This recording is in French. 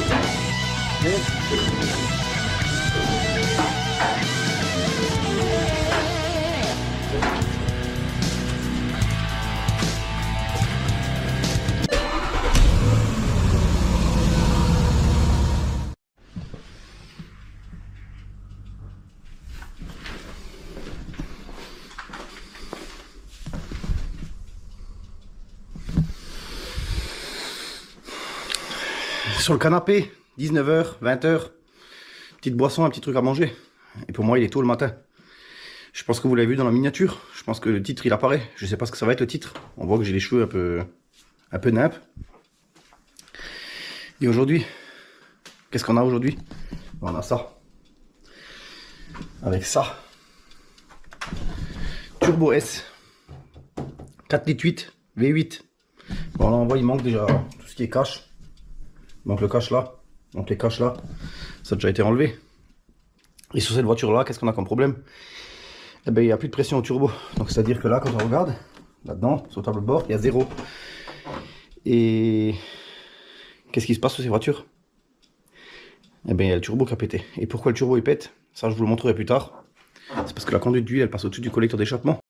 ね Sur le canapé, 19h, 20h, petite boisson, un petit truc à manger. Et pour moi, il est tôt le matin. Je pense que vous l'avez vu dans la miniature. Je pense que le titre, il apparaît. Je sais pas ce que ça va être le titre. On voit que j'ai les cheveux un peu, un. Et aujourd'hui, qu'est-ce qu'on a aujourd'hui? On a ça. Avec ça. Turbo S. 4 litres 8, V8. Bon là on voit il manque déjà tout ce qui est cache. Donc le cache là, donc les caches là, ça a déjà été enlevé. Et sur cette voiture là, qu'est-ce qu'on a comme problème? Eh ben il n'y a plus de pression au turbo. Donc c'est à dire que là quand on regarde, là-dedans, sur le tableau de bord, il y a zéro. Et qu'est-ce qui se passe sur ces voitures? Eh bien il y a le turbo qui a pété. Et pourquoi le turbo il pète? Ça je vous le montrerai plus tard. C'est parce que la conduite d'huile elle passe au-dessus du collecteur d'échappement.